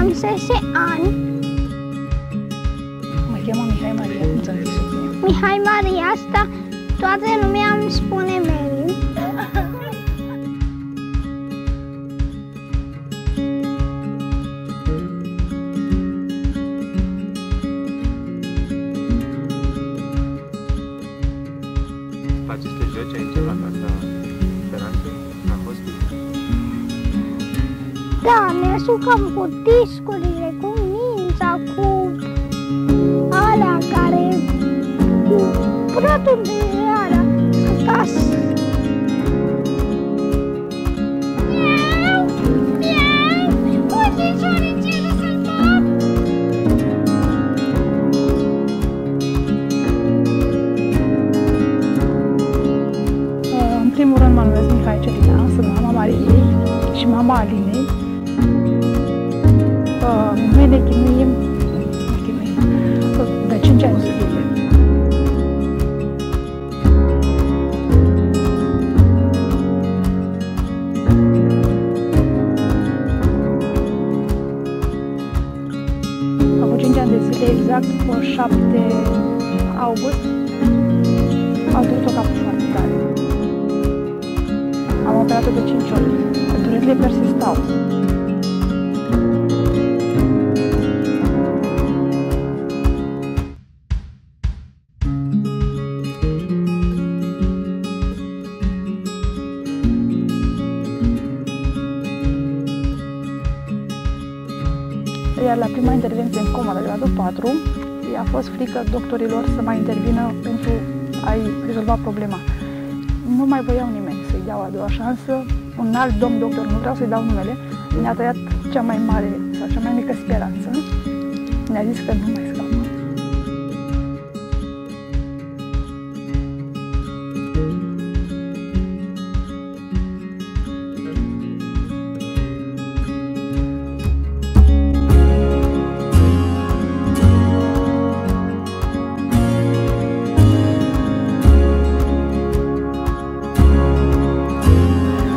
ajunsese ani. Mă cheamă Mihai Maria, cum ți-am zis Mihai Maria, asta toată lumea îmi spune Mary. Faceți te joci aici la casa Speranței, la hospice? Da, ne jucăm cu discurile, cu mința, cu alea care... cu prătul de alea, acasă. Miau, miau, uite șoricele să-l fac. În primul rând mă numesc Mihai Celina, sunt mama Mariei și mama Alinei. Uh, Noi ne chinuim, ne chinuim uh, de 5 ani de zile. Acum 5 ani de zile, exact pe 7 august, au durut-o capul foarte tare. Am operat-o de 5 ori. Durerile persistau. Iar la prima intervenție în coma de gradul 4, i-a fost frică doctorilor să mai intervină pentru a-i rezolva problema. Nu mai voiau nimeni să-i dea o a doua șansă. Un alt domn doctor, nu vreau să-i dau numele, ne-a tăiat cea mai mare sau cea mai mică speranță. Ne-a zis că nu mai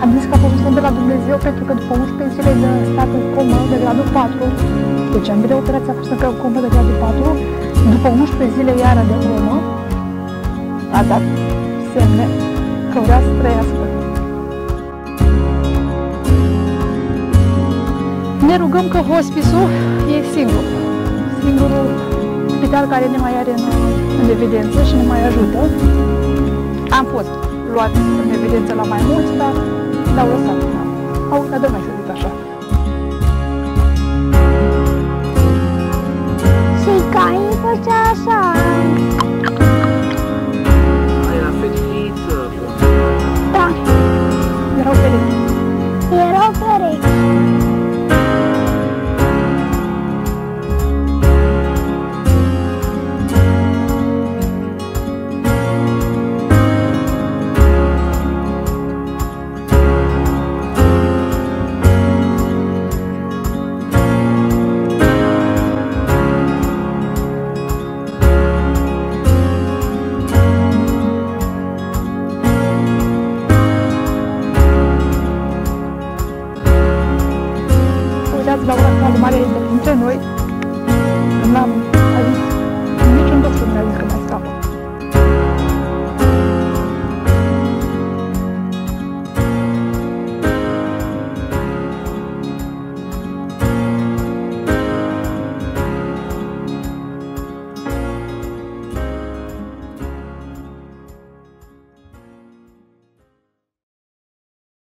Am zis că a fost un semn de la Dumnezeu pentru că după 11 zile de stat în comă de gradul 4, deci am de operație a fost în comă de gradul 4, după 11 zile iară de comă, a dat semne că vrea să trăiască. Ne rugăm că hospisul e singur, singurul spital care ne mai are în, în evidență și ne mai ajută. Am fost luați în evidență la mai mulți, dar l-au lăsat. Au uitat de noi, să zic așa. Și ca făcea așa. Boa noite.